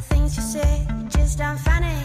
the things you say just aren't funny.